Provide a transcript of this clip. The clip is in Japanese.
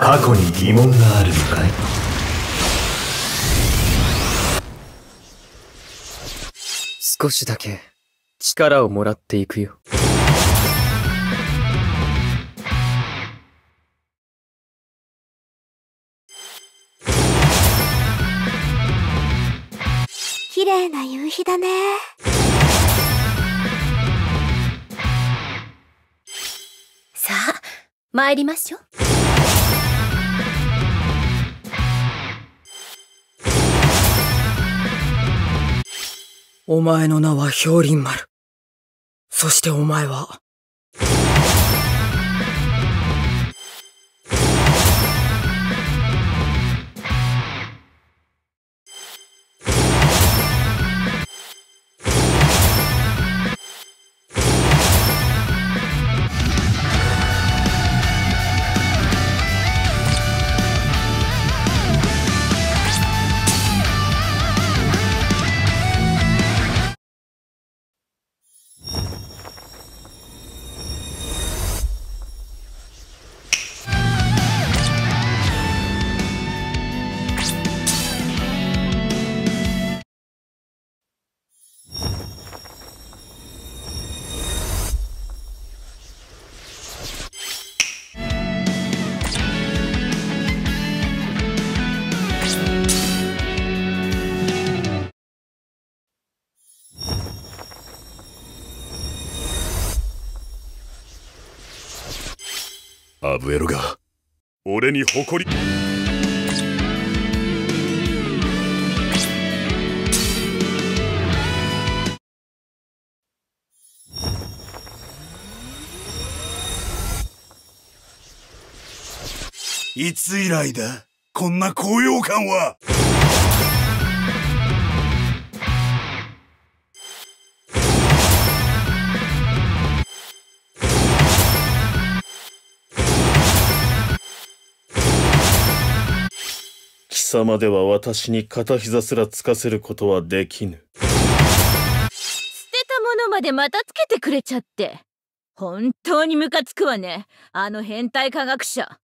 過去に疑問があるのかい？少しだけ力をもらっていくよ。綺麗な夕日だね。さあ、参りましょう。お前の名は氷林丸。そしてお前は、アブエロが俺に誇り。いつ以来だ？こんな高揚感は。様では私に片膝すらつかせることはできぬ捨てたものまでまたつけてくれちゃって。本当にムカつくわね。あの変態科学者。